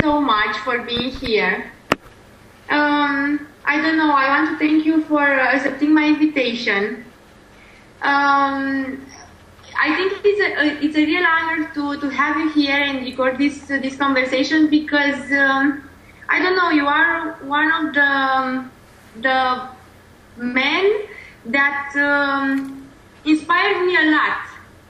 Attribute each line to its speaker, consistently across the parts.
Speaker 1: so much for being here. Um, I don't know. I want to thank you for accepting my invitation. Um, I think it's a, it's a real honor to, to have you here and record this uh, this conversation because um, I don't know. You are one of the um, the men that um, inspired me a lot,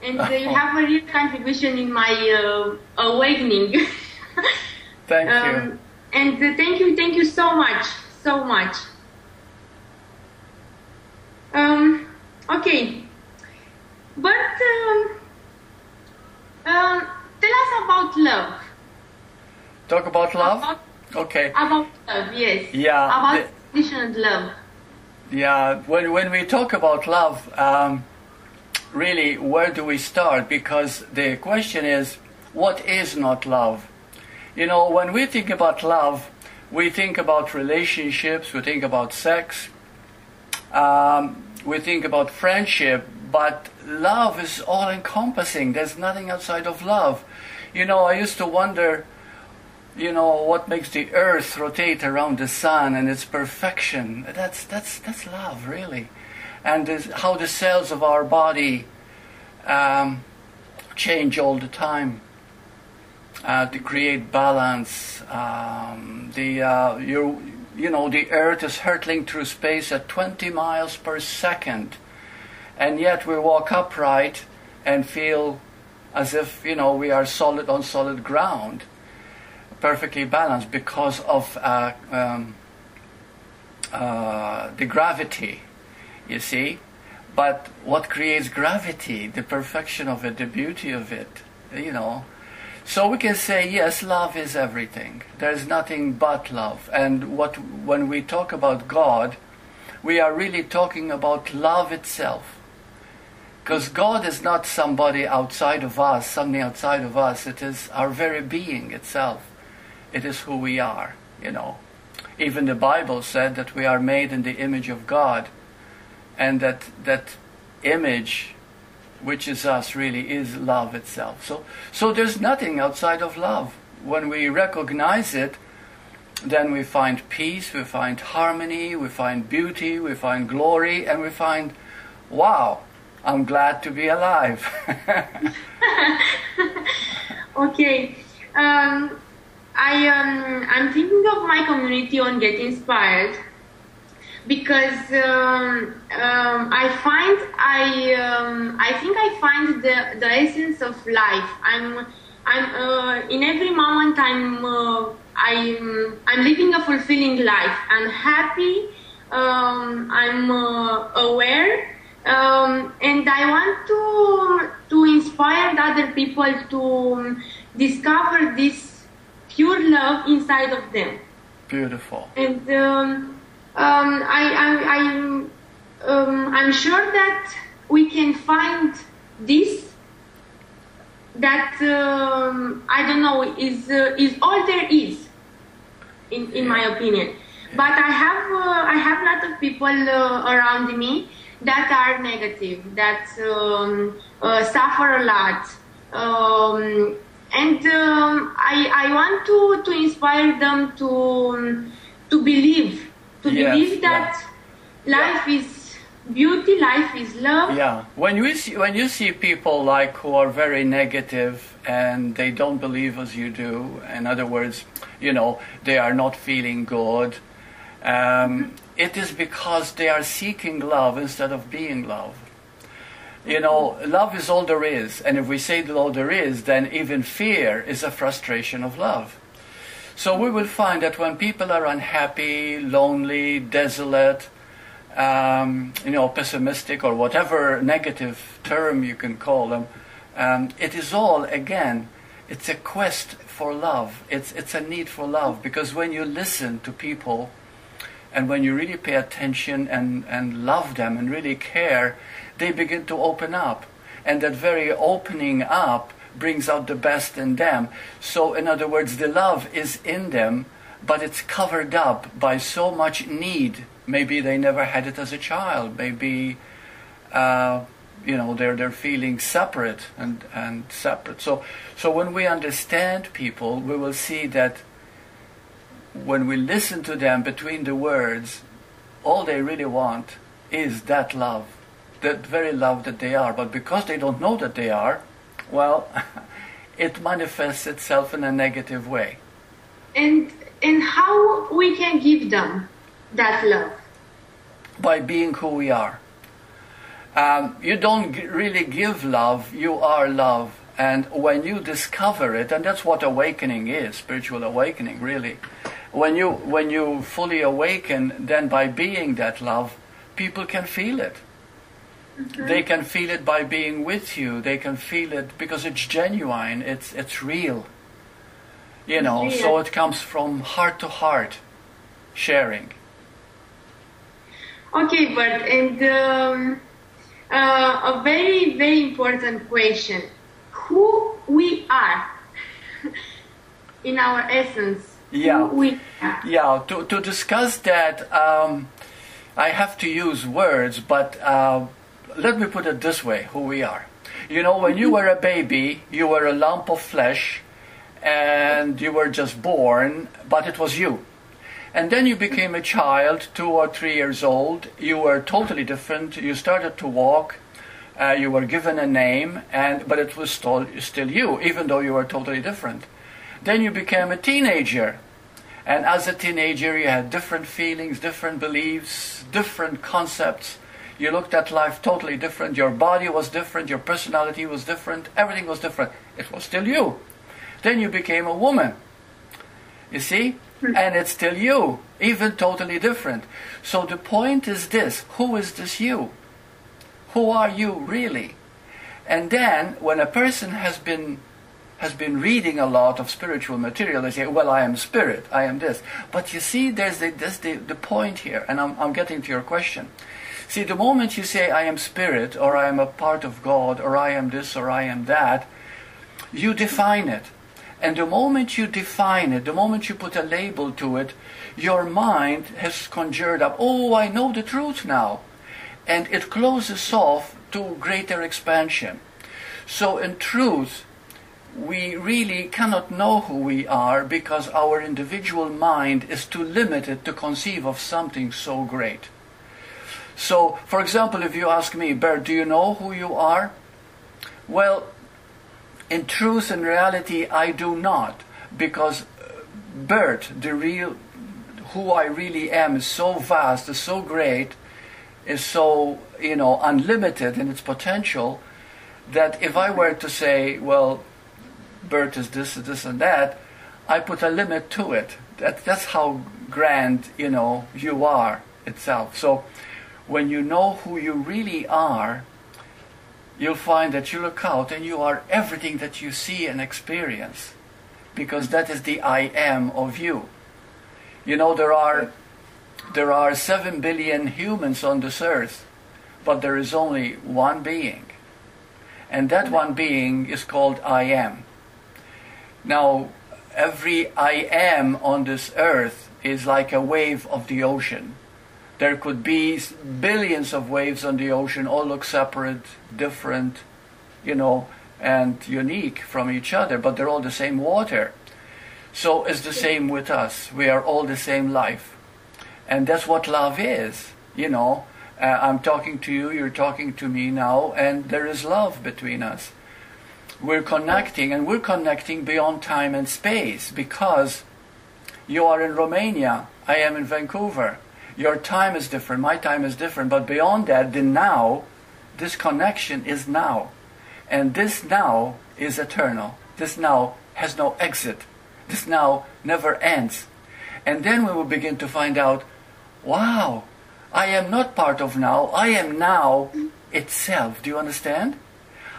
Speaker 1: and uh, you have a real contribution in my uh, awakening.
Speaker 2: thank you.
Speaker 1: And uh, thank you, thank you so much, so much. Um, okay, but um, um, tell us about love.
Speaker 2: Talk about love?
Speaker 1: About,
Speaker 2: okay.
Speaker 1: about love, yes.
Speaker 2: Yeah,
Speaker 1: About
Speaker 2: the-
Speaker 1: traditional love.
Speaker 2: Yeah, when, when we talk about love, um, really, where do we start? Because the question is, what is not love? You know, when we think about love, we think about relationships, we think about sex, um, we think about friendship, but love is all encompassing. There's nothing outside of love. You know, I used to wonder, you know, what makes the earth rotate around the sun and its perfection. That's, that's, that's love, really. And how the cells of our body um, change all the time uh, to create balance. Um, the, uh, you, you know, the earth is hurtling through space at 20 miles per second. And yet we walk upright and feel as if, you know, we are solid on solid ground perfectly balanced because of uh, um, uh, the gravity, you see. But what creates gravity? The perfection of it, the beauty of it, you know. So we can say, yes, love is everything. There's nothing but love. And what, when we talk about God, we are really talking about love itself. Because God is not somebody outside of us, something outside of us. It is our very being itself it is who we are, you know. Even the Bible said that we are made in the image of God, and that that image, which is us, really is love itself. So, so there's nothing outside of love. When we recognize it, then we find peace, we find harmony, we find beauty, we find glory, and we find, wow, I'm glad to be alive.
Speaker 1: Okay. Um, I um, I'm thinking of my community on Get Inspired because um, um, I find I um, I think I find the, the essence of life. I'm I'm uh, in every moment I'm uh, I'm I'm living a fulfilling life. I'm happy. Um, I'm uh, aware. Um, and I want to to inspire other people to um, discover this pure love inside of them.
Speaker 2: Beautiful.
Speaker 1: And um, I, I, I'm, um, I'm sure that we can find this that um, I don't know is uh, is all there is, in, in my opinion. But I have uh, I have a lot of people uh, around me that are negative, that um, uh, suffer a lot. Um, and um, I, I want to, to inspire them to um, to believe to
Speaker 2: Yes,
Speaker 1: believe that life is beauty, life is love.
Speaker 2: Yeah, when you see when you see people like who are very negative and they don't believe as you do, in other words, you know, they are not feeling good. Um, it is because they are seeking love instead of being loved. You know, love is all there is, and if we say that all there is, then even fear is a frustration of love. So we will find that when people are unhappy, lonely, desolate, um, you know, pessimistic or whatever negative term you can call them, um, it is all again, it's a quest for love. It's it's a need for love because when you listen to people, and when you really pay attention and and love them and really care, they begin to open up, and that very opening up brings out the best in them. So, in other words, the love is in them, but it's covered up by so much need. Maybe they never had it as a child. Maybe, uh, you know, they're they're feeling separate and and separate. So, so when we understand people, we will see that when we listen to them between the words, all they really want is that love, that very love that they are. But because they don't know that they are, well, it manifests itself in a negative way.
Speaker 1: And and how we can give them that love?
Speaker 2: By being who we are. Um, you don't g- really give love, you are love. And when you discover it, and that's what awakening is, spiritual awakening, really. When you, when you fully awaken, then by being that love, people can feel it. They can feel it by being with you. They can feel it because it's genuine. It's it's real. You know,
Speaker 1: It's
Speaker 2: so it comes from heart to heart, sharing.
Speaker 1: Okay, but and um, uh, a very very important question: Who we are in our essence?
Speaker 2: Yeah.
Speaker 1: Who we are.
Speaker 2: Yeah, to, to discuss that, um, I have to use words, but uh, let me put it this way who we are. You know, when you were a baby, you were a lump of flesh and you were just born, but it was you. And then you became a child, two or three years old. You were totally different. You started to walk. Uh, you were given a name, and but it was still, still you, even though you were totally different. Then you became a teenager, and as a teenager, you had different feelings, different beliefs, different concepts. You looked at life totally different. Your body was different. Your personality was different. Everything was different. It was still you. Then you became a woman. You see? Hmm. And it's still you, even totally different. So the point is this who is this you? Who are you really? And then when a person has been has been reading a lot of spiritual material, they say, Well, I am spirit, I am this. But you see, there's the, there's the, the point here, and I'm, I'm getting to your question. See, the moment you say, I am spirit, or I am a part of God, or I am this, or I am that, you define it. And the moment you define it, the moment you put a label to it, your mind has conjured up, oh, I know the truth now. And it closes off to greater expansion. So, in truth, we really cannot know who we are because our individual mind is too limited to conceive of something so great. So, for example, if you ask me, Burt, do you know who you are? Well, in truth and reality, I do not, because uh, Burt, the real, who I really am, is so vast, is so great, is so you know unlimited in its potential, that if I were to say, well, Burt is this, this, and that, I put a limit to it. That that's how grand you know you are itself. So, when you know who you really are, you'll find that you look out and you are everything that you see and experience because that is the I am of you. You know there are there are 7 billion humans on this earth but there is only one being and that mm-hmm. one being is called I am. Now every I am on this earth is like a wave of the ocean. There could be billions of waves on the ocean, all look separate, different, you know, and unique from each other, but they're all the same water. So it's the same with us. We are all the same life. And that's what love is, you know. Uh, I'm talking to you, you're talking to me now, and there is love between us. We're connecting, and we're connecting beyond time and space because you are in Romania, I am in Vancouver. Your time is different, my time is different, but beyond that, the now, this connection is now. And this now is eternal. This now has no exit. This now never ends. And then we will begin to find out wow, I am not part of now, I am now itself. Do you understand?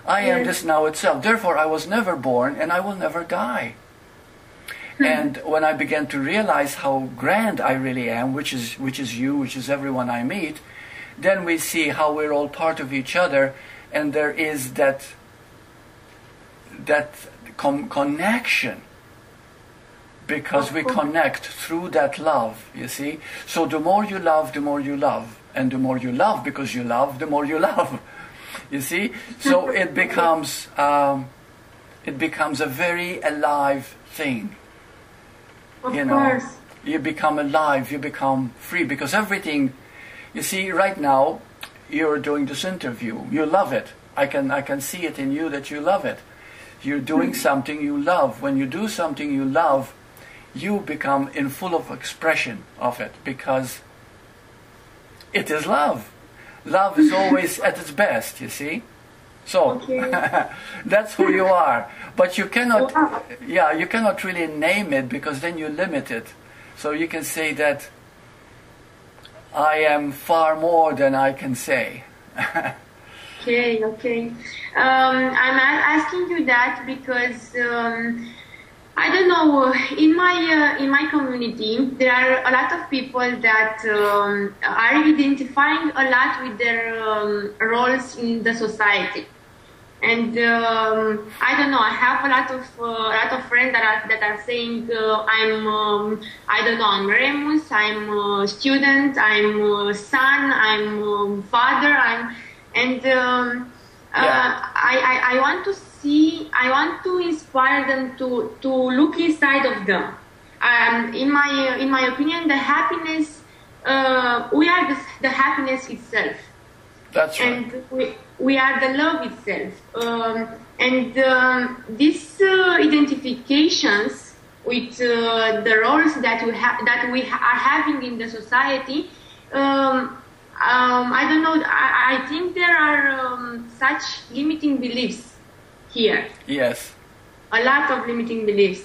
Speaker 2: I am this now itself. Therefore, I was never born and I will never die. And when I began to realize how grand I really am, which is which is you, which is everyone I meet, then we see how we're all part of each other, and there is that that com- connection. Because we connect through that love. You see, so the more you love, the more you love, and the more you love because you love, the more you love. You see, so it becomes um, it becomes a very alive thing
Speaker 1: Of
Speaker 2: you know
Speaker 1: course.
Speaker 2: you become alive, you become free, because everything, you see, right now, you're doing this interview. You love it. I can, I can see it in you that you love it. You're doing hmm. something you love. When you do something you love, you become in full of expression of it because it is love. Love is always at its best, you see. So that's who you are. But you cannot,
Speaker 1: Wow.
Speaker 2: yeah, you cannot really name it because then you limit it. So you can say that I am far more than I can say.
Speaker 1: Okay, okay. Um, I'm asking you that because um, I don't know. In my uh, in my community, there are a lot of people that um, are identifying a lot with their um, roles in the society. And um, I don't know. I have a lot of uh, a lot of friends that are that are saying uh, I'm um, I don't know. I'm Remus. I'm a student. I'm a son. I'm a father. I'm and um, uh,
Speaker 2: Yeah.
Speaker 1: I, I I want to see. I want to inspire them to to look inside of them. Um, in my in my opinion, the happiness uh, we are the, the happiness itself
Speaker 2: That's right.
Speaker 1: and we, we are the love itself. Um, and um, these uh, identifications with uh, the roles that we have that we ha- are having in the society, um, um, I don't know. I, I think there are um, such limiting beliefs here
Speaker 2: Yes.
Speaker 1: a lot of limiting beliefs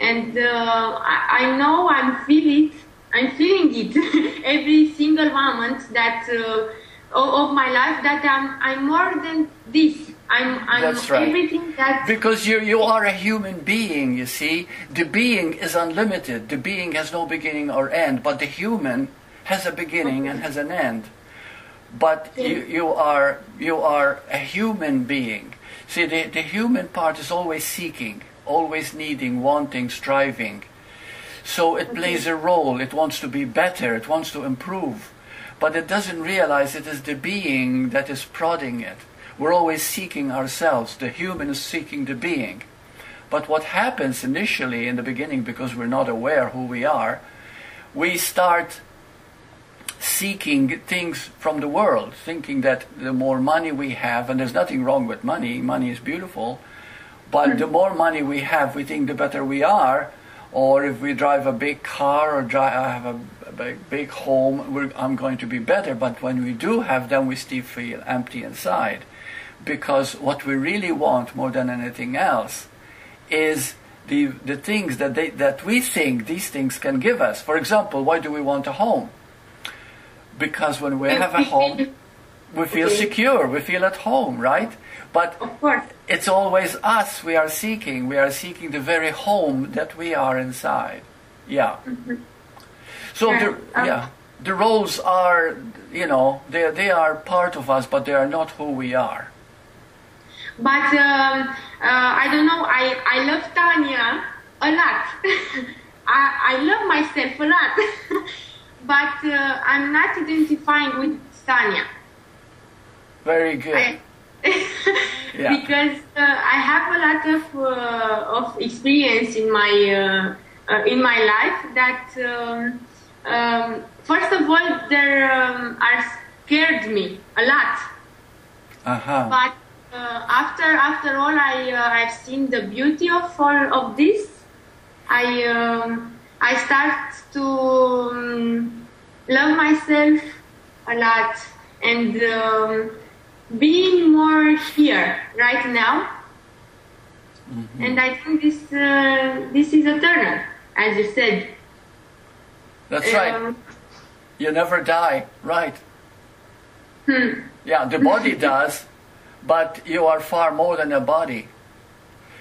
Speaker 1: and uh, I, I know i'm feel it i'm feeling it every single moment that uh, of my life that i'm i'm more than this i'm i'm
Speaker 2: That's right.
Speaker 1: everything that
Speaker 2: Because you, you are a human being, you see. The being is unlimited. The being has no beginning or end, but the human has a beginning and has an end. But you, you are you are a human being. See, the, the human part is always seeking, always needing, wanting, striving. So it plays a role. It wants to be better. It wants to improve. But it doesn't realize it is the being that is prodding it. We're always seeking ourselves. The human is seeking the being. But what happens initially in the beginning, because we're not aware who we are, we start seeking things from the world, thinking that the more money we have, and there's nothing wrong with money, money is beautiful, but the more money we have, we think the better we are. Or if we drive a big car or drive, uh, have a, a big, big home, we're, I'm going to be better. But when we do have them, we still feel empty inside. Because what we really want more than anything else is the, the things that, they, that we think these things can give us. For example, why do we want a home? Because when we have a home, we feel secure, we feel at home, right? But it's always us we are seeking. We are seeking the very home that we are inside. Yeah. So
Speaker 1: Yeah,
Speaker 2: the,
Speaker 1: um,
Speaker 2: yeah, the roles are, you know, they they are part of us, but they are not who we are.
Speaker 1: but um, uh, I don't know. I, I love Tania a lot. I, I love myself a lot, but uh, I'm not identifying with Tania.
Speaker 2: Very good.
Speaker 1: I-
Speaker 2: Yeah.
Speaker 1: because uh, I have a lot of uh, of experience in my uh, uh, in my life that um, um, first of all there um, are scared me a lot
Speaker 2: Uh huh.
Speaker 1: but uh, after after all I uh, I've seen the beauty of all of this I um, I start to um, love myself a lot and um, being more here right now and I think this uh, this is eternal as you said
Speaker 2: That's right.
Speaker 1: Um,
Speaker 2: You never die. Right.
Speaker 1: hmm.
Speaker 2: Yeah, the body does, but you are far more than a body.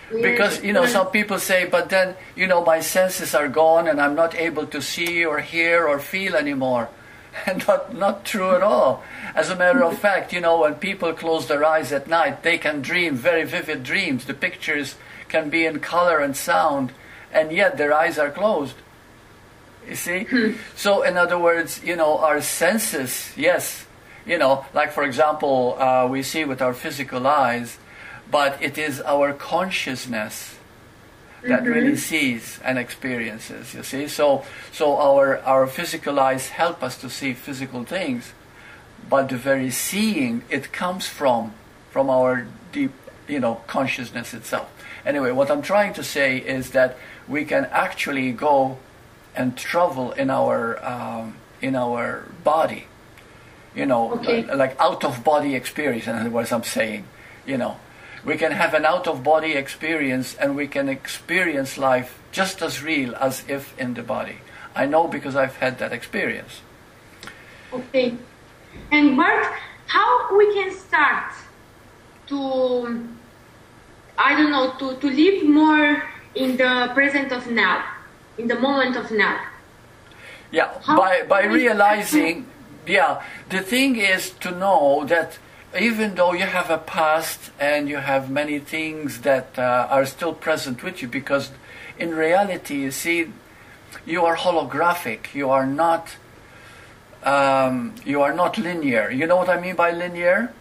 Speaker 2: Because, you know, some people say, but then, you know, my senses are gone and I'm not able to see or hear or feel anymore. And not, not true at all. As a matter of fact, you know, when people close their eyes at night, they can dream very vivid dreams. The pictures can be in color and sound, and yet their eyes are closed. You see? So, in other words, you know, our senses, yes, you know, like for example, uh, we see with our physical eyes, but it is our consciousness that really sees and experiences. You see, so so our our physical eyes help us to see physical things, but the very seeing it comes from from our deep, you know, consciousness itself. Anyway, what I'm trying to say is that we can actually go and travel in our um, in our body. You know,
Speaker 1: Okay.
Speaker 2: like, like out of body experience. In other words, I'm saying, you know, we can have an out of body experience and we can experience life just as real as if in the body. I know because I've had that experience.
Speaker 1: Okay. And Burt, how we can start to, I don't know, to, to live more in the present of now, in the moment of now?
Speaker 2: Yeah,
Speaker 1: How
Speaker 2: by by realizing, yeah, the thing is to know that even though you have a past and you have many things that uh, are still present with you, because in reality, you see, you are holographic. You are not. Um, you are not linear. You know what I mean by linear?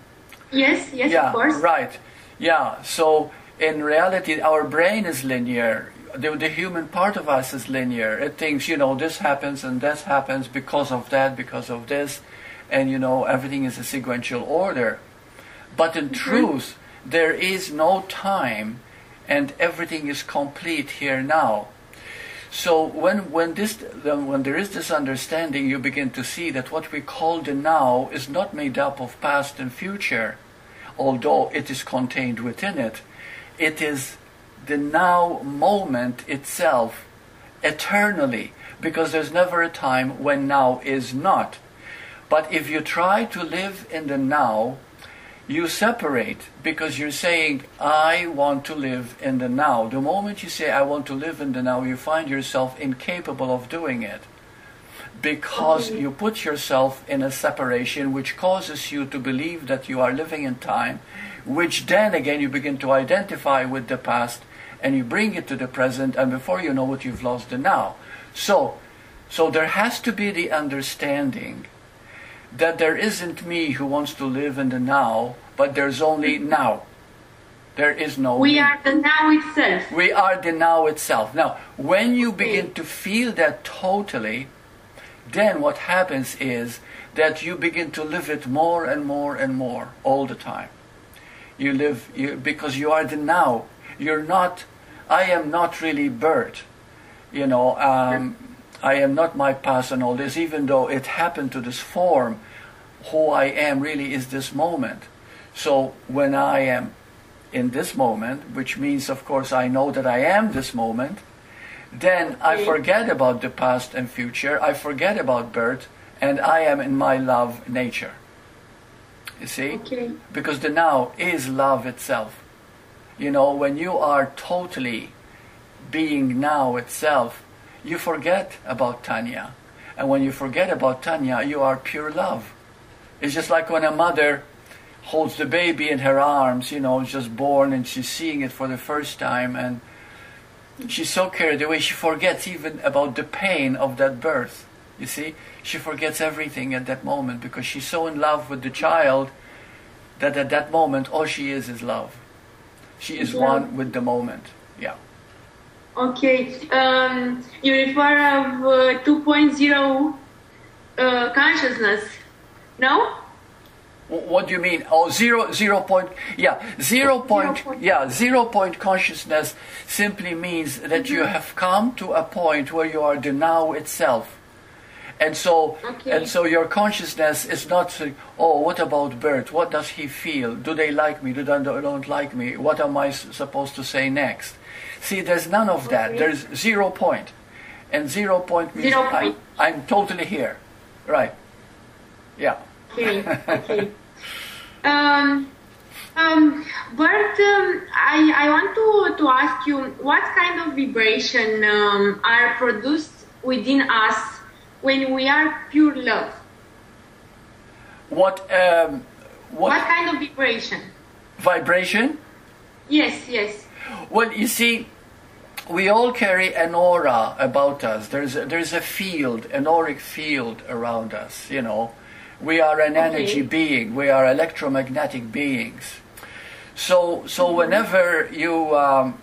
Speaker 1: Yes, yes,
Speaker 2: yeah,
Speaker 1: of course.
Speaker 2: right. Yeah. So in reality, our brain is linear. The, the human part of us is linear. It thinks, you know, this happens and this happens because of that, because of this, and you know, everything is a sequential order. But in mm-hmm. truth, there is no time, and everything is complete here now. So when when this when there is this understanding, you begin to see that what we call the now is not made up of past and future, although it is contained within it. It is the now moment itself, eternally, because there's never a time when now is not. But if you try to live in the now, you separate because you're saying, I want to live in the now. The moment you say, I want to live in the now, you find yourself incapable of doing it because you put yourself in a separation which causes you to believe that you are living in time, which then again you begin to identify with the past and you bring it to the present, and before you know it, you've lost the now. So, so there has to be the understanding that there isn't me who wants to live in the now, but there's only now. There is no
Speaker 1: We
Speaker 2: me.
Speaker 1: are the now itself.
Speaker 2: We are the now itself. Now, when you begin to feel that totally, then what happens is that you begin to live it more and more and more all the time. You live you, because you are the now. You're not. I am not really Burt. You know, um, I am not my past and all this. Even though it happened to this form, who I am really is this moment. So when I am in this moment, which means, of course, I know that I am this moment, then I forget about the past and future. I forget about birth, and I am in my love nature. You see?
Speaker 1: Okay.
Speaker 2: Because the now is love itself. You know, when you are totally being now itself, you forget about Tania. And when you forget about Tania, you are pure love. It's just like when a mother holds the baby in her arms, you know, just born and she's seeing it for the first time and she's so carried away she forgets even about the pain of that birth. You see? She forgets everything at that moment because she's so in love with the child that at that moment all she is is love. She is
Speaker 1: Yeah.
Speaker 2: one with the moment. Yeah.
Speaker 1: Okay. Um, you refer of uh, 2.0 uh, consciousness, no?
Speaker 2: What do you mean? Oh, zero, zero point, yeah, zero point,
Speaker 1: point.
Speaker 2: yeah, zero point consciousness simply means that you have come to a point where you are the now itself. And so,
Speaker 1: Okay.
Speaker 2: and so your consciousness is not, saying, oh, what about Burt? What does he feel? Do they like me? Do they don't like me? What am I supposed to say next? See, there's none of that. There's zero point. And zero point means
Speaker 1: Zero
Speaker 2: I,
Speaker 1: point.
Speaker 2: I'm totally here. Right. Yeah.
Speaker 1: Okay. Okay. um, um, Burt, um, I, I want to, to ask you what kind of vibration um, are produced within us when we are pure love?
Speaker 2: What, um, what,
Speaker 1: What kind of vibration?
Speaker 2: vibration?
Speaker 1: Yes, yes.
Speaker 2: Well, you see, we all carry an aura about us. There's a, there's a field, an auric field around us. You know, we are an energy being. We are electromagnetic beings. So so whenever you um,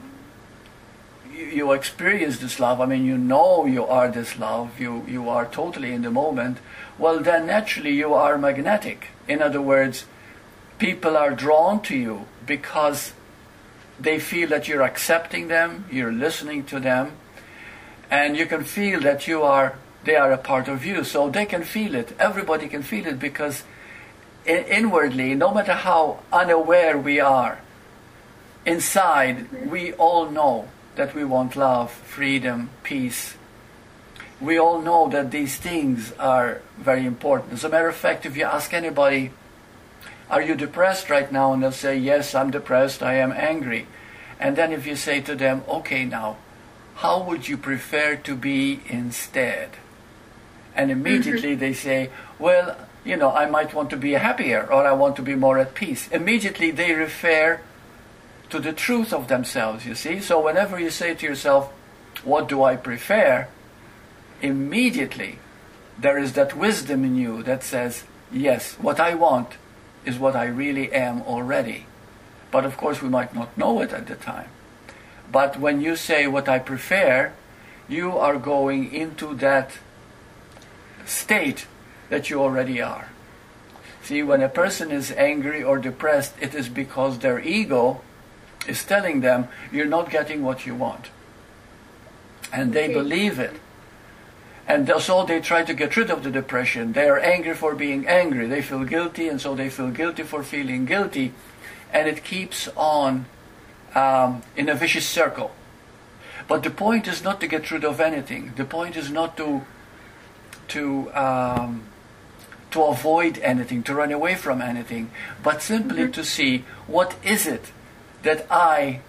Speaker 2: you, you experience this love, I mean, you know you are this love, you, you are totally in the moment, well, then naturally you are magnetic. In other words, people are drawn to you because they feel that you're accepting them, you're listening to them, and you can feel that you are they are a part of you. So they can feel it. Everybody can feel it because in, inwardly, no matter how unaware we are, inside we all know that we want love, freedom, peace. We all know that these things are very important. As a matter of fact, if you ask anybody are you depressed right now? And they'll say, Yes, I'm depressed, I am angry. And then if you say to them, Okay, now, how would you prefer to be instead? And immediately mm-hmm. they say, Well, you know, I might want to be happier or I want to be more at peace. Immediately they refer to the truth of themselves, you see. So whenever you say to yourself, What do I prefer? immediately there is that wisdom in you that says, Yes, what I want is what I really am already. But of course, we might not know it at the time. But when you say what I prefer, you are going into that state that you already are. See, when a person is angry or depressed, it is because their ego is telling them you're not getting what you want. And they believe it. And so they try to get rid of the depression. They are angry for being angry. They feel guilty, and so they feel guilty for feeling guilty. And it keeps on um, in a vicious circle. But the point is not to get rid of anything. The point is not to to um, to avoid anything, to run away from anything, but simply mm-hmm. to see what is it that I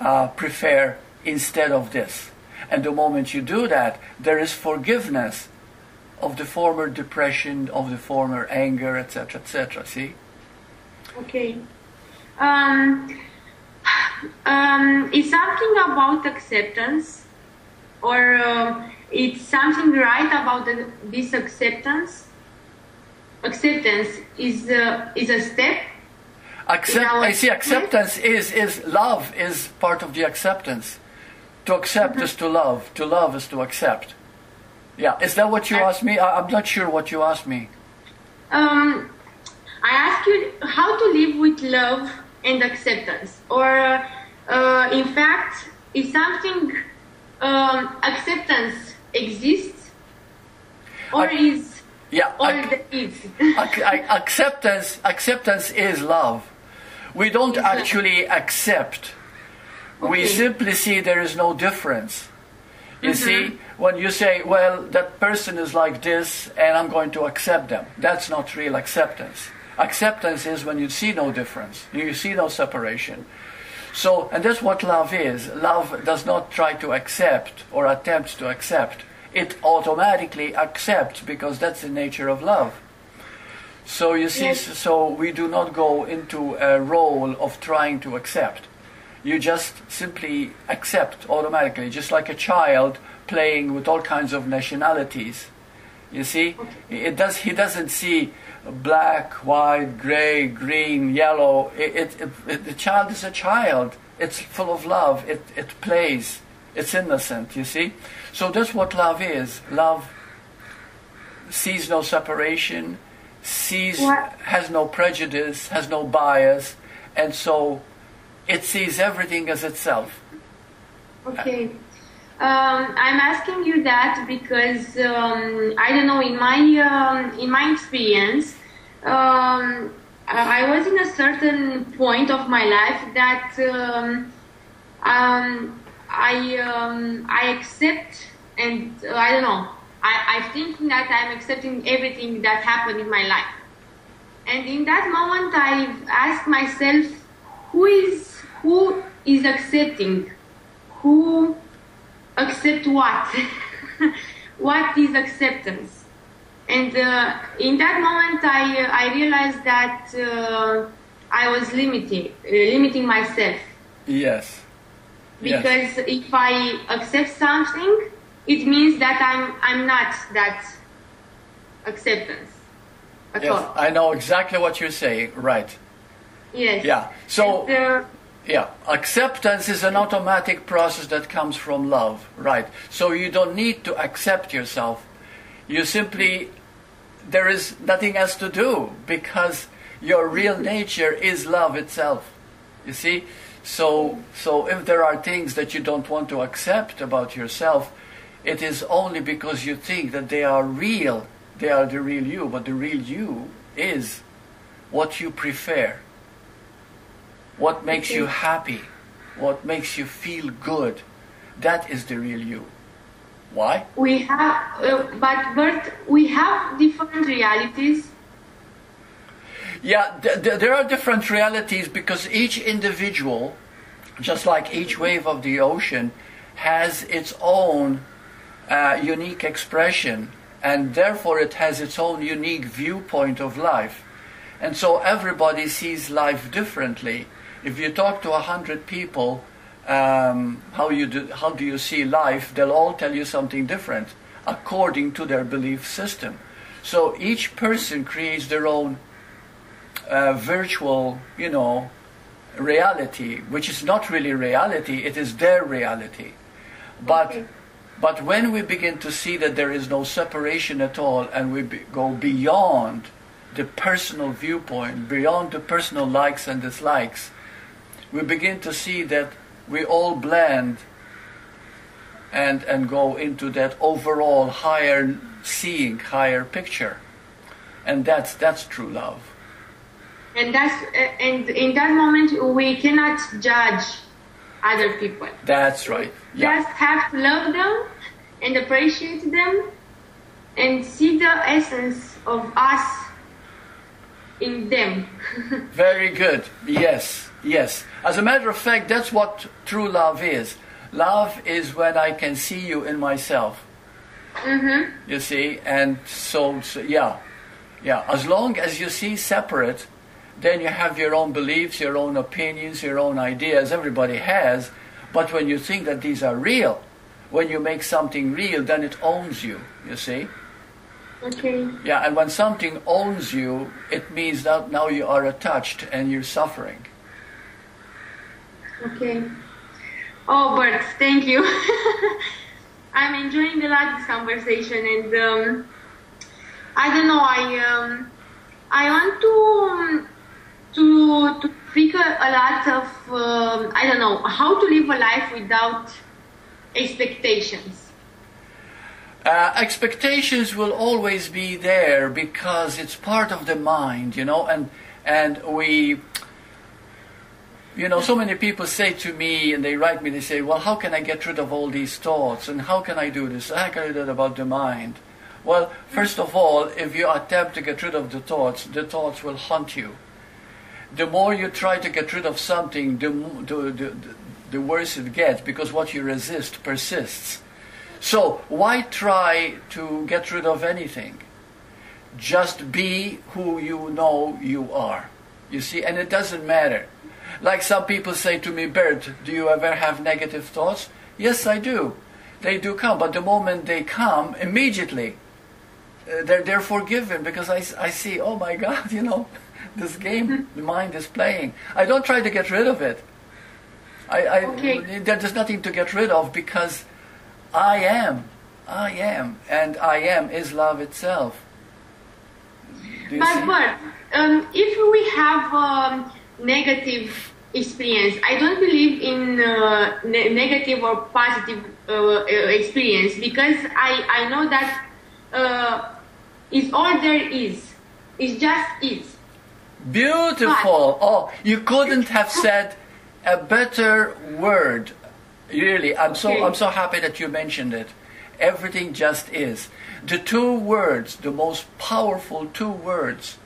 Speaker 2: uh, prefer instead of this. And the moment you do that, there is forgiveness of the former depression, of the former anger, etc., etc. See?
Speaker 1: Okay. Um, um, is something about acceptance, or uh, it's something right about the, this acceptance? Acceptance is uh, is a step.
Speaker 2: Accept, I see. Acceptance is is love is part of the acceptance. To accept is to love. To love is to accept. Yeah, is that what you asked me? I, am not sure what you asked me.
Speaker 1: Um, I asked you how to live with love and acceptance, or uh, in fact, is something um, acceptance exists, or I, is
Speaker 2: yeah,
Speaker 1: or
Speaker 2: I, acceptance acceptance is love. We don't actually accept Okay. We simply see there is no difference. You mm-hmm. see, when you say, well, that person is like this and I'm going to accept them, that's not real acceptance. Acceptance is when you see no difference, you see no separation. So, and that's what love is. Love does not try to accept or attempt to accept. It automatically accepts because that's the nature of love. So you see, yes. so we do not go into a role of trying to accept you just simply accept automatically, just like a child playing with all kinds of nationalities. You see, it does. He doesn't see black, white, gray, green, yellow. It, it, it, the child is a child. It's full of love. It, it plays. It's innocent. You see. So that's what love is. Love sees no separation, sees has no prejudice, has no bias, and so it sees everything as itself.
Speaker 1: Okay. Um, I'm asking you that because um, I don't know. In my um, in my experience, um, I was in a certain point of my life that um, um, I I accept and uh, I don't know. I, I think that I'm accepting everything that happened in my life, and in that moment, I asked myself, who is who is accepting, who accept what, what is acceptance. And uh, in that moment, I, uh, I realized that uh, I was limiting, uh, limiting myself.
Speaker 2: Yes.
Speaker 1: Because yes. if I accept something, it means that I'm, I'm not that acceptance
Speaker 2: yes,
Speaker 1: all.
Speaker 2: I know exactly what you're saying. Right.
Speaker 1: Yes.
Speaker 2: Yeah. So. And, uh, Yeah, acceptance is an automatic process that comes from love, right? So you don't need to accept yourself. You simply, there is nothing else to do because your real nature is love itself. You see? So, so if there are things that you don't want to accept about yourself, it is only because you think that they are real. They are the real you, but the real you is what you prefer what makes you happy, what makes you feel good. That is the real you. Why?
Speaker 1: We have, uh, but Burt, we have different realities.
Speaker 2: Yeah, th- th- there are different realities because each individual, just like each wave of the ocean, has its own uh, unique expression, and therefore it has its own unique viewpoint of life. And so everybody sees life differently if you talk to a hundred people, um, how you do, how do you see life? They'll all tell you something different according to their belief system. So each person creates their own uh, virtual, you know, reality, which is not really reality. It is their reality. But
Speaker 1: Okay.
Speaker 2: but when we begin to see that there is no separation at all, and we be, go beyond the personal viewpoint, beyond the personal likes and dislikes, we begin to see that we all blend and, and go into that overall higher seeing, higher picture. And that's, that's true love.
Speaker 1: And that's uh, and in that moment we cannot judge other people.
Speaker 2: That's right. Yeah.
Speaker 1: Just have to love them and appreciate them and see the essence of us in them.
Speaker 2: Very good. Yes, yes. As a matter of fact, that's what true love is. Love is when I can see you in myself.
Speaker 1: mhm.
Speaker 2: You see, and so, so yeah, yeah. As long as you see separate, then you have your own beliefs, your own opinions, your own ideas. Everybody has. But when you think that these are real, when you make something real, then it owns you. You see.
Speaker 1: Okay.
Speaker 2: Yeah, and when something owns you, it means that now you are attached and you're suffering.
Speaker 1: Okay. Oh, Burt, thank you. I'm enjoying a lot this conversation, and um, I don't know. I um, I want to um, to to speak a, a lot of um, I don't know how to live a life without expectations.
Speaker 2: Uh, expectations will always be there because it's part of the mind, you know, and and we, you know, so many people say to me and they write me, they say, well, how can I get rid of all these thoughts and how can I do this? How can I do that about the mind? Well, first of all, if you attempt to get rid of the thoughts, the thoughts will haunt you. The more you try to get rid of something, the, the, the, the worse it gets because what you resist persists. So why try to get rid of anything? Just be who you know you are. You see, and it doesn't matter. Like some people say to me, Burt, do you ever have negative thoughts? Yes, I do. They do come, but the moment they come, immediately uh, they're, they're forgiven because I, I see, oh my God, you know, this game the mind is playing. I don't try to get rid of it. I, I,
Speaker 1: Okay.
Speaker 2: There's nothing to get rid of because I am. I am. And I am is love itself.
Speaker 1: But? Burt, um, if we have um, negative experience, I don't believe in uh, ne- negative or positive uh, uh, experience because I, I know that uh, it's all there is. It just is.
Speaker 2: Beautiful. Oh, you couldn't have said a better word. Really, I'm so
Speaker 1: Okay.
Speaker 2: I'm so happy that you mentioned it. Everything just is. The two words, the most powerful two words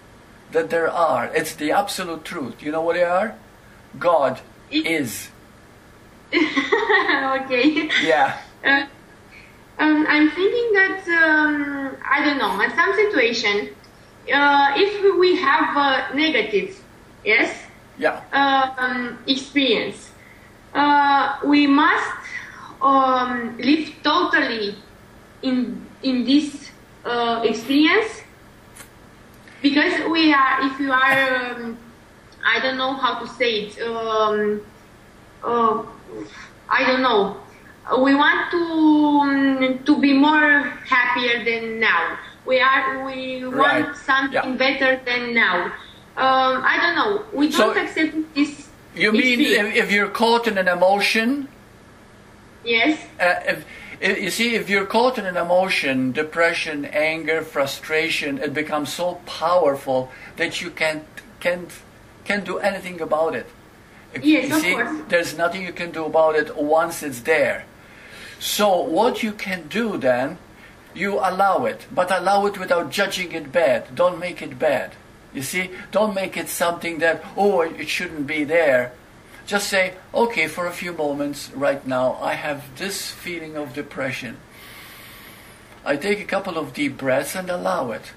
Speaker 2: that there are. It's the absolute truth. You know what they are? God is.
Speaker 1: okay.
Speaker 2: Yeah.
Speaker 1: Uh, um, I'm thinking that um, I don't know. In some situation, uh, if we have uh, negative, yes,
Speaker 2: Yeah.
Speaker 1: um, experience, uh, we must um, live totally in in this uh, experience because we are. If you are, um, I don't know how to say it. Um, uh, I don't know. We want to um, to be more happier than now. We are we
Speaker 2: Right.
Speaker 1: want something
Speaker 2: Yeah.
Speaker 1: better than now. Um, I don't know. We don't accept this.
Speaker 2: You mean if, if you're caught in an emotion,
Speaker 1: yes?
Speaker 2: uh, if, you see, if you're caught in an emotion, depression, anger, frustration, it becomes so powerful that you can't can't can't do anything about it.
Speaker 1: Yes,
Speaker 2: you
Speaker 1: of
Speaker 2: see,
Speaker 1: course.
Speaker 2: there's nothing you can do about it once it's there. So what you can do then, you allow it, but allow it without judging it bad. Don't make it bad. You see, don't make it something that oh it shouldn't be there. Just say, okay, for a few moments right now, I have this feeling of depression. I take a couple of deep breaths and allow it.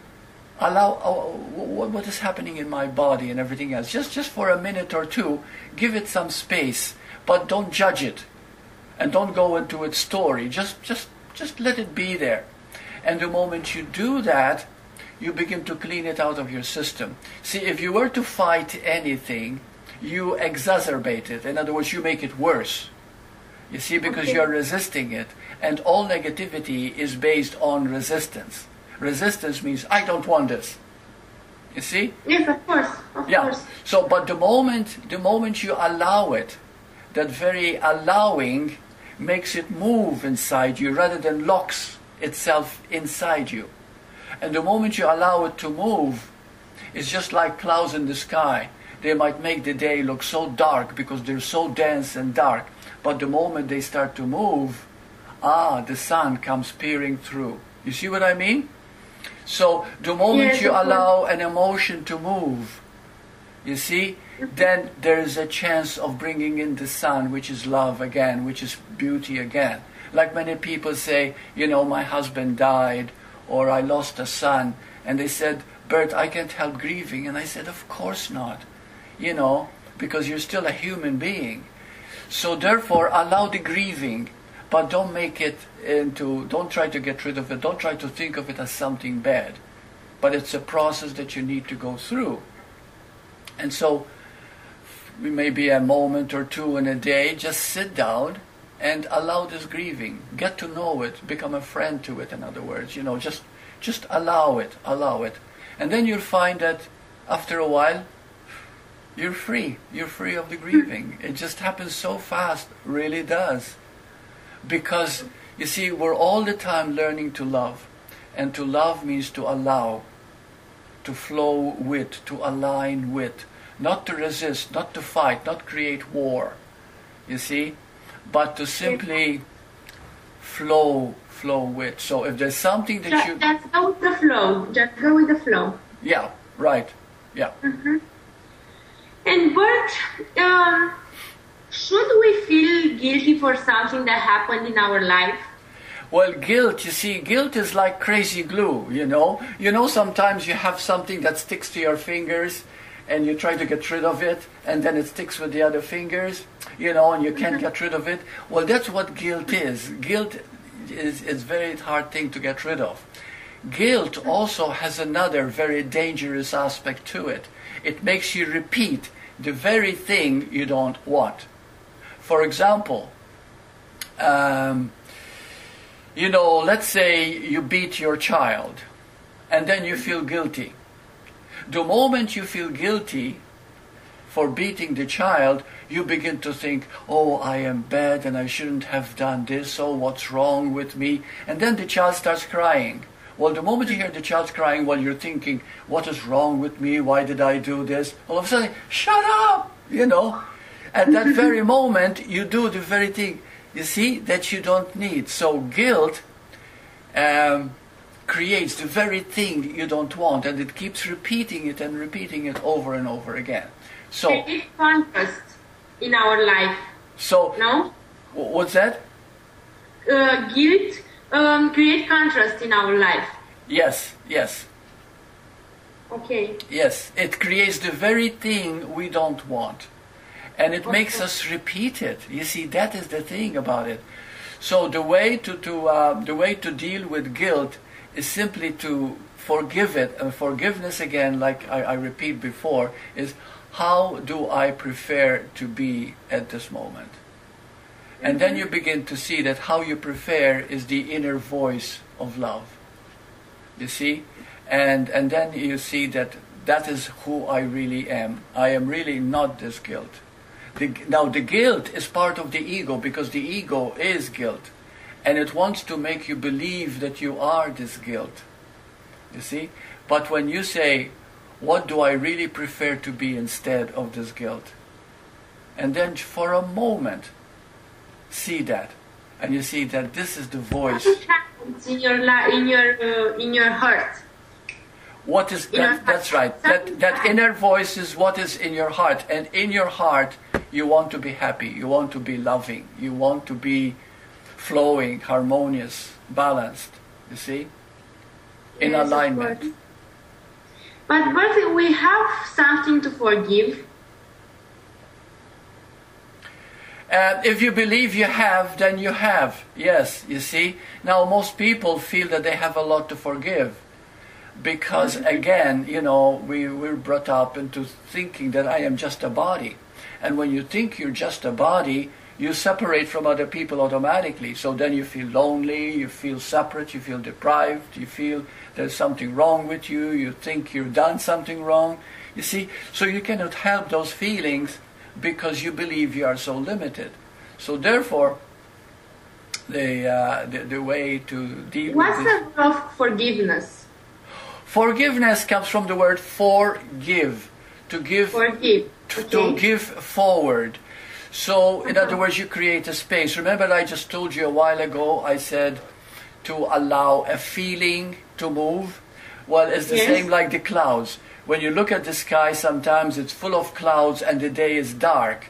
Speaker 2: Allow uh, oh, what, what is happening in my body and everything else. Just just for a minute or two, give it some space, but don't judge it, and don't go into its story. Just just just let it be there. And the moment you do that, you begin to clean it out of your system. See, if you were to fight anything, you exacerbate it. In other words, you make it worse. You see, because
Speaker 1: Okay.
Speaker 2: you're resisting it. And all negativity is based on resistance. Resistance means, I don't want this. You see?
Speaker 1: Yes, of course, of
Speaker 2: Yeah.
Speaker 1: course.
Speaker 2: So, but the moment, the moment you allow it, that very allowing makes it move inside you rather than locks itself inside you. And the moment you allow it to move, it's just like clouds in the sky. They might make the day look so dark because they're so dense and dark. But the moment they start to move, ah, the sun comes peering through. You see what I mean? So the moment
Speaker 1: Yes,
Speaker 2: you allow an emotion to move, you see, then there is a chance of bringing in the sun, which is love again, which is beauty again. Like many people say, you know, my husband died, or I lost a son, and they said, Burt, I can't help grieving. And I said, of course not, you know, because you're still a human being. So therefore, allow the grieving, but don't make it into, don't try to get rid of it, don't try to think of it as something bad. But it's a process that you need to go through. And so, we may be a moment or two in a day, just sit down and allow this grieving. Get to know it, become a friend to it, in other words. You know, just, just allow it, allow it. And then you'll find that after a while, you're free. You're free of the grieving. It just happens so fast, really does. Because, you see, we're all the time learning to love. And to love means to allow, to flow with, to align with. Not to resist, not to fight, not create war. You see? But to simply flow, flow with. So if there's something that
Speaker 1: Just,
Speaker 2: you.
Speaker 1: just go with the flow. Just go with the flow.
Speaker 2: Yeah, right. Yeah. Mm-hmm.
Speaker 1: And Burt, um, should we feel guilty for something that happened in our life?
Speaker 2: Well, guilt, you see, guilt is like crazy glue, you know? You know, sometimes you have something that sticks to your fingers and you try to get rid of it and then it sticks with the other fingers, you know, and you can't get rid of it. Well, that's what guilt is. Guilt is, is a very hard thing to get rid of. Guilt also has another very dangerous aspect to it. It makes you repeat the very thing you don't want. For example, um, you know, let's say you beat your child and then you feel guilty. The moment you feel guilty for beating the child, you begin to think, oh, I am bad and I shouldn't have done this, oh, what's wrong with me? And then the child starts crying. Well, the moment you hear the child crying, while you're thinking, what is wrong with me? Why did I do this? All of a sudden, shut up! You know? At that very moment, you do the very thing, you see, that you don't need. So guilt um, creates the very thing you don't want, and it keeps repeating it and repeating it over and over again. So,
Speaker 1: Create contrast in our life,
Speaker 2: so
Speaker 1: no?
Speaker 2: what's that?
Speaker 1: Uh, guilt um, create contrast in our life.
Speaker 2: Yes, yes,
Speaker 1: Okay.
Speaker 2: yes. It creates the very thing we don't want, and it makes us repeat it. You see, that is the thing about it. So the way to, to uh, the way to deal with guilt is simply to forgive it. And forgiveness, again, like I, I repeat before, is how do I prefer to be at this moment? And then you begin to see that how you prefer is the inner voice of love. You see? And, and then you see that that is who I really am. I am really not this guilt. The, now, the guilt is part of the ego because the ego is guilt. And it wants to make you believe that you are this guilt. You see? But when you say, what do I really prefer to be instead of this guilt? And then for a moment, see that. And you see that this is the voice.
Speaker 1: In your in your uh, in your heart?
Speaker 2: What is that, that's right. That that inner voice is what is in your heart. And in your heart you want to be happy, you want to be loving, you want to be flowing, harmonious, balanced. You see? In
Speaker 1: Yes,
Speaker 2: alignment.
Speaker 1: But but we have something to forgive.
Speaker 2: Uh, if you believe you have, then you have. Yes, you see. Now, most people feel that they have a lot to forgive because, again, you know, we were brought up into thinking that I am just a body. And when you think you're just a body, you separate from other people automatically. So then you feel lonely, you feel separate, you feel deprived, you feel there's something wrong with you, you think you've done something wrong. You see, so you cannot help those feelings because you believe you are so limited. So therefore, the, uh, the, the way to deal
Speaker 1: What's
Speaker 2: with this,
Speaker 1: the role of forgiveness?
Speaker 2: forgiveness comes from the word forgive, to give
Speaker 1: Forgive.
Speaker 2: to, to give forward. So, in other words, you create a space. Remember, I just told you a while ago, I said to allow a feeling to move. Well, it's the
Speaker 1: Yes.
Speaker 2: same like the clouds. When you look at the sky, sometimes it's full of clouds and the day is dark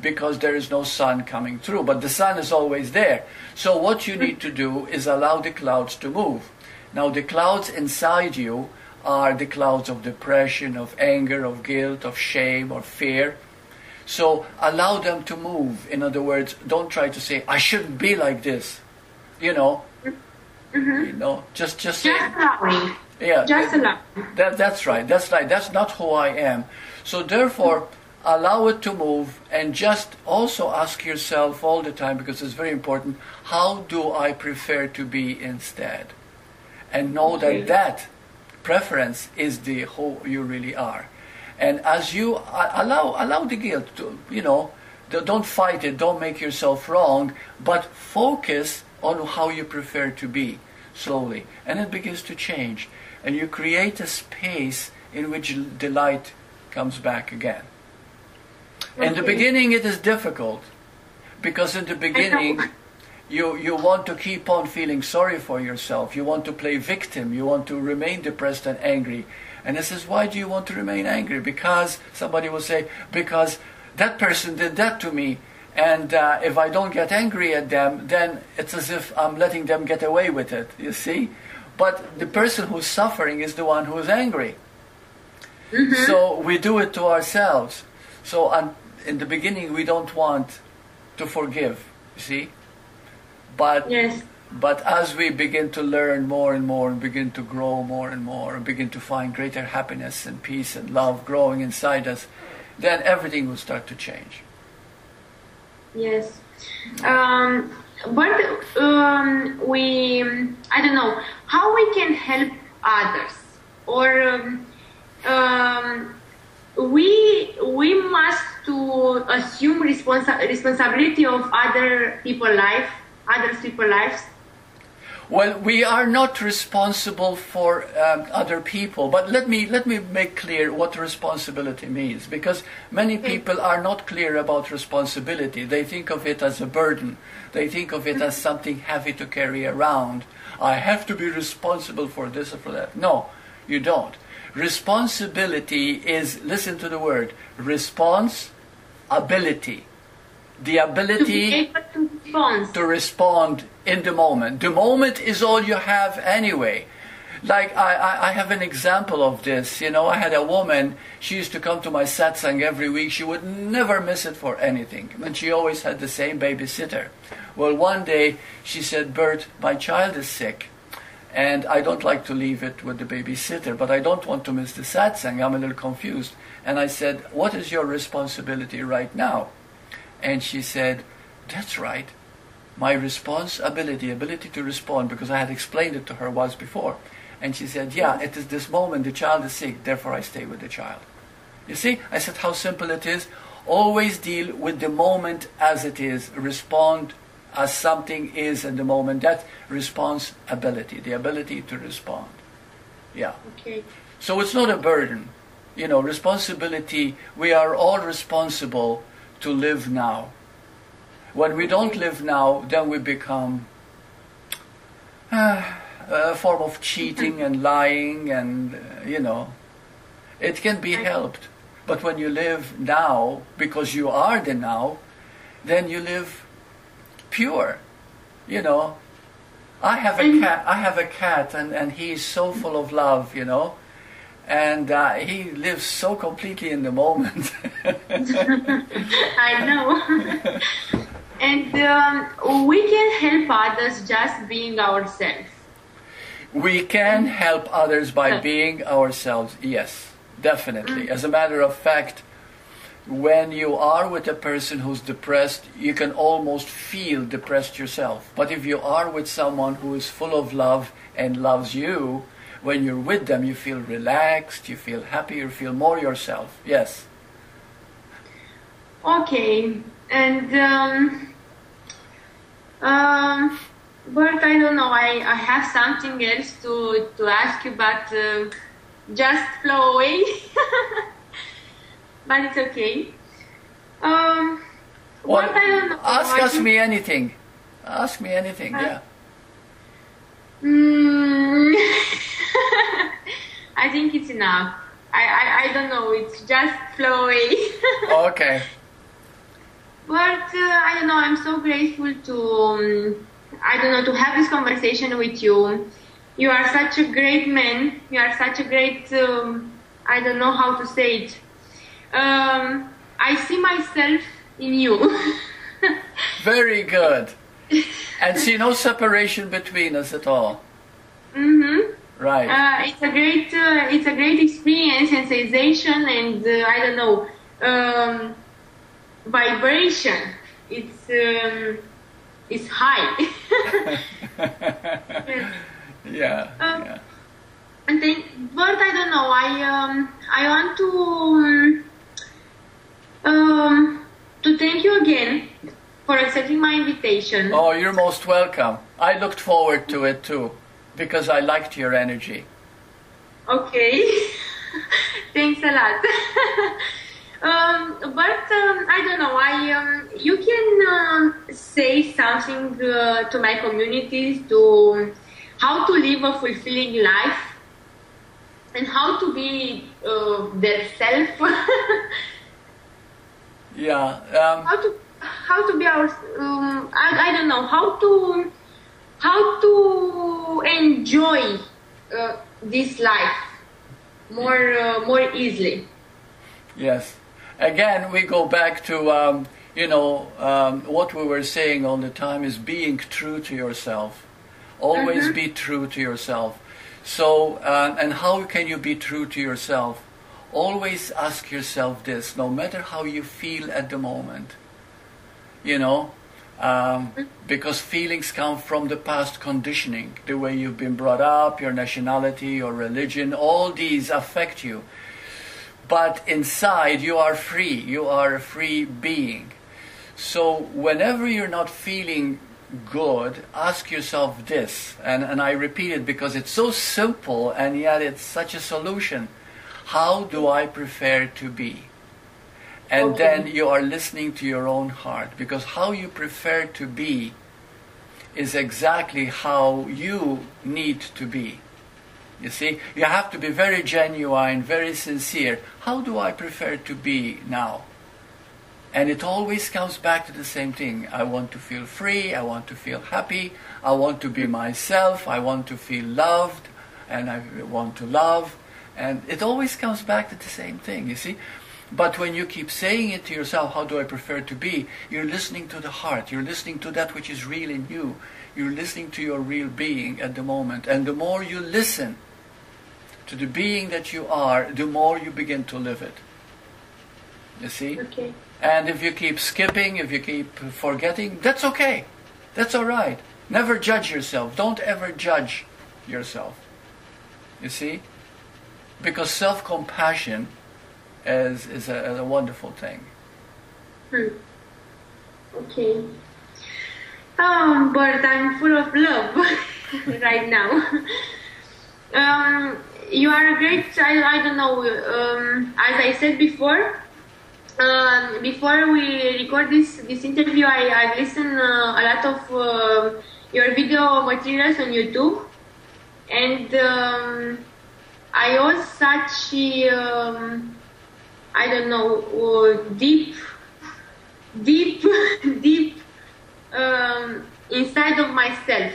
Speaker 2: because there is no sun coming through. But the sun is always there. So, what you need to do is allow the clouds to move. Now, the clouds inside you are the clouds of depression, of anger, of guilt, of shame, or fear. So allow them to move. In other words, don't try to say, I shouldn't be like this. You know, mm-hmm. you know, just just say,
Speaker 1: Just allowing.
Speaker 2: Yeah,
Speaker 1: Just
Speaker 2: that, that's right. That's right. That's not who I am. So therefore, allow it to move and just also ask yourself all the time because it's very important. How do I prefer to be instead? And know
Speaker 1: Okay.
Speaker 2: that that preference is the who you really are. And as you allow allow the guilt to you know, don't fight it. Don't make yourself wrong, but focus on how you prefer to be slowly, and it begins to change, and you create a space in which delight comes back again. In the beginning, it is difficult because in the beginning, you you want to keep on feeling sorry for yourself. You want to play victim. You want to remain depressed and angry. And this is why do you want to remain angry? Because somebody will say, because that person did that to me. And uh, if I don't get angry at them, then it's as if I'm letting them get away with it, you see? But the person who's suffering is the one who's angry. So we do it to ourselves. So um, in the beginning, we don't want to forgive, you see? But
Speaker 1: Yes.
Speaker 2: but as we begin to learn more and more and begin to grow more and more and begin to find greater happiness and peace and love growing inside us, then everything will start to change.
Speaker 1: Yes. Um, but um, we, I don't know, how we can help others, or um, um, we we must to assume responsa- responsibility of other people life, other people lives.
Speaker 2: Well, we are not responsible for um, other people, but let me let me make clear what responsibility means, because many people are not clear about responsibility. They think of it as a burden. They think of it as something heavy to carry around. I have to be responsible for this or for that. No, you don't. Responsibility is listen to the word response ability. The ability
Speaker 1: to respond.
Speaker 2: to respond in the moment. The moment is all you have anyway. Like I, I, I have an example of this. You know, I had a woman. She used to come to my satsang every week. She would never miss it for anything, and she always had the same babysitter. Well, one day she said, "Burt, my child is sick, And I don't like to leave it with the babysitter, but I don't want to miss the satsang. I'm a little confused. And I said, What is your responsibility right now? And she said, That's right. My responsibility, ability to respond, because I had explained it to her once before. And she said, Yeah, it is this moment the child is sick, therefore I stay with the child. You see, I said how simple it is. Always deal with the moment as it is. Respond as something is in the moment. That responsibility, the ability to respond. Yeah.
Speaker 1: Okay.
Speaker 2: So it's not a burden. You know, responsibility, we are all responsible to live now. When we don't live now, then we become uh, a form of cheating and lying, and, uh, you know, it can be helped. But when you live now, because you are the now, then you live pure. You know, I have a cat. I have a cat, and and he's so full of love. You know, and uh, he lives so completely in the moment.
Speaker 1: I know. and um, we can help others just being ourselves.
Speaker 2: we can help others by being ourselves. Yes, definitely. As a matter of fact, when you are with a person who's depressed, you can almost feel depressed yourself. But if you are with someone who is full of love and loves you, when you're with them, you feel relaxed, you feel happy, you feel more yourself. Yes.
Speaker 1: Okay, and um, um, but I don't know. I, I have something else to to ask you, but uh, just flow away. but it's okay. Um,
Speaker 2: Well,
Speaker 1: what I don't know.
Speaker 2: ask us me anything. Ask me anything, yeah.
Speaker 1: Mm, I think it's enough. I, I, I don't know. It's just flow.
Speaker 2: Okay.
Speaker 1: But uh, I don't know. I'm so grateful to um, I don't know to have this conversation with you. You are such a great man. You are such a great. Um, I don't know how to say it. Um, I see myself in you.
Speaker 2: Very good. And see no separation between us at all.
Speaker 1: hmm
Speaker 2: Right.
Speaker 1: Uh, it's a great, uh, it's a great experience and sensation, and uh, I don't know, um, vibration. It's um, it's high.
Speaker 2: yeah.
Speaker 1: Um,
Speaker 2: yeah.
Speaker 1: and then, but I don't know. I um, I want to um, um, to thank you again for accepting my invitation.
Speaker 2: Oh, you're most welcome. I looked forward to it too, because I liked your energy.
Speaker 1: Okay. Thanks a lot. um, but um, I don't know. I um, you can um, say something uh, to my communities to how to live a fulfilling life and how to be uh, their self.
Speaker 2: Yeah. Um,
Speaker 1: how to how to be our um, I, I don't know how to how to enjoy uh, this life more uh, more easily.
Speaker 2: yes. Again, we go back to um, you know um, what we were saying all the time is being true to yourself. Always be true to yourself. So, uh, and how can you be true to yourself? Always ask yourself this, no matter how you feel at the moment. You know, um, because feelings come from the past conditioning, the way you've been brought up, your nationality, your religion, all these affect you. But inside, you are free. You are a free being. So, whenever you're not feeling good, ask yourself this. And, and I repeat it because it's so simple and yet it's such a solution. How do I prefer to be? And
Speaker 1: Okay.
Speaker 2: then you are listening to your own heart because how you prefer to be is exactly how you need to be. You see, you have to be very genuine, very sincere. How do I prefer to be now? And it always comes back to the same thing. I want to feel free, I want to feel happy, I want to be myself, I want to feel loved, and I want to love. And it always comes back to the same thing, you see? But when you keep saying it to yourself, how do I prefer to be? You're listening to the heart, you're listening to that which is real in you. you're listening to your real being at the moment. And the more you listen to the being that you are, the more you begin to live it. You see?
Speaker 1: Okay.
Speaker 2: And if you keep skipping, if you keep forgetting, that's okay. That's all right. Never judge yourself. Don't ever judge yourself. You see? Because self compassion is, is a, a wonderful thing.
Speaker 1: Hmm. Okay. Um, but I'm full of love right now. um, you are a great. child. I don't know. Um, as I said before, um, before we record this this interview, I I listened uh, a lot of uh, your video materials on YouTube, and um, I was such um, I don't know uh, deep deep deep um, inside of myself.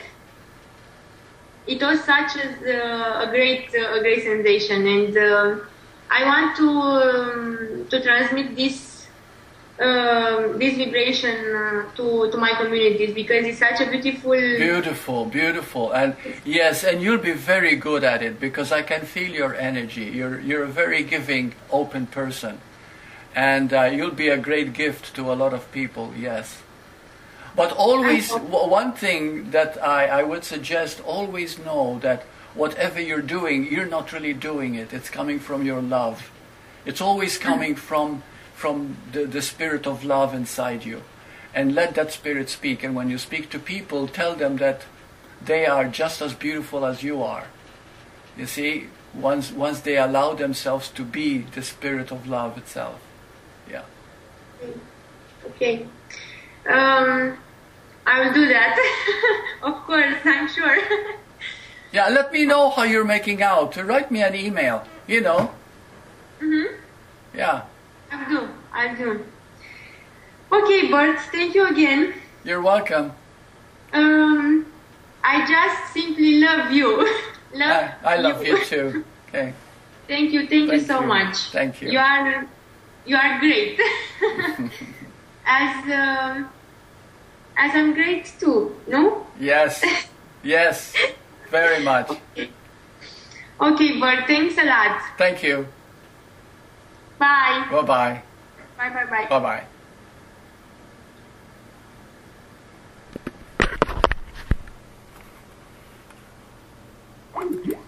Speaker 1: It was such a, uh, a great uh, a great sensation, and uh, I want to um, to transmit this um this vibration uh, to to my communities because it's such a beautiful.
Speaker 2: Beautiful, beautiful. And yes, and you'll be very good at it because I can feel your energy. You're, you're a very giving, open person. And uh, you'll be a great gift to a lot of people, yes. But always,
Speaker 1: I hope-
Speaker 2: w- one thing that I, I would suggest always know that whatever you're doing, you're not really doing it. It's coming from your love. It's always coming from, from the, the spirit of love inside you. And let that spirit speak. And when you speak to people, tell them that they are just as beautiful as you are. You see, once, once they allow themselves to be the spirit of love itself. Yeah.
Speaker 1: Okay. Um, I will do that. of course, I'm sure.
Speaker 2: Yeah, let me know how you're making out. Write me an email, you know.
Speaker 1: mm-hmm.
Speaker 2: Yeah,
Speaker 1: I'll do. I'll do. Okay, Burt. Thank you again.
Speaker 2: you're welcome.
Speaker 1: Um, I just simply love you. love
Speaker 2: I, I love you too. Okay.
Speaker 1: Thank you. Thank, you so
Speaker 2: you.
Speaker 1: much.
Speaker 2: Thank you.
Speaker 1: You are, you are great. as um, as I'm great too. No.
Speaker 2: Yes, yes, very much.
Speaker 1: Okay, Burt. Thanks a lot.
Speaker 2: Thank you.
Speaker 1: Bye.
Speaker 2: Bye bye.
Speaker 1: Bye bye bye.
Speaker 2: Bye bye. 嗯。